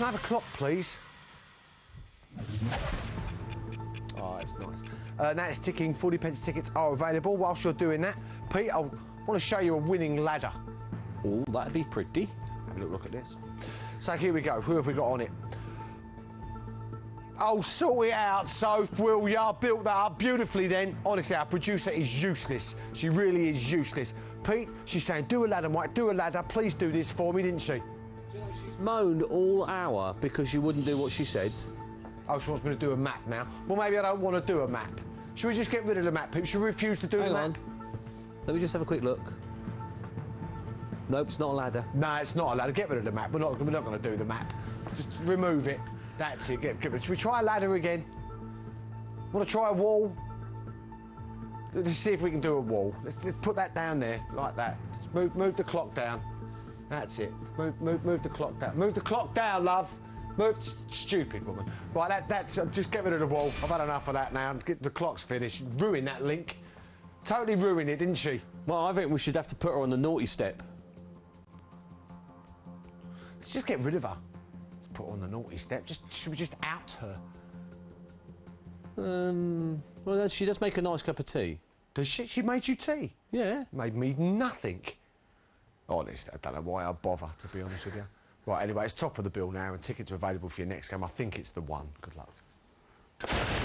can I have a clock, please? Oh, that's nice. Uh, now it's ticking. 40 pence tickets are available. Whilst you're doing that, Pete, I want to show you a winning ladder. Oh, that'd be pretty. Have a little look at this. So here we go. Who have we got on it? Oh, sort it out, Soph, will ya? Built that up beautifully then. Honestly, our producer is useless. She really is useless. Pete, she's saying, do a ladder, Mike, do a ladder. Please do this for me, didn't she? She's moaned all hour because you wouldn't do what she said. Oh, she wants me to do a map now. Well, maybe I don't want to do a map. Should we just get rid of the map, Pete? Should we refuse to do Hang the on. map? Let me just have a quick look. Nope, it's not a ladder. No, it's not a ladder. Get rid of the map. We're not, we're not going to do the map. Just remove it. That's it. Get, get rid. Should we try a ladder again? Want to try a wall? Let's see if we can do a wall. Let's, let's put that down there, like that. Move, move the clock down. That's it. Move, move, move the clock down. Move the clock down, love. Move, stupid woman. Right, that, that's. Uh, just get rid of the wall. I've had enough of that now. Get the clock's finished. Ruin that link. Totally ruined it, didn't she? Well, I think we should have to put her on the naughty step. Let's just get rid of her. Let's put her on the naughty step. Just should we just out her? Um, well, she does make a nice cup of tea. Does she? She made you tea. Yeah. Made me nothing. Honest, I don't know why I bother, to be honest with you. Right, anyway, it's top of the bill now, and tickets are available for your next game. I think it's the one. Good luck.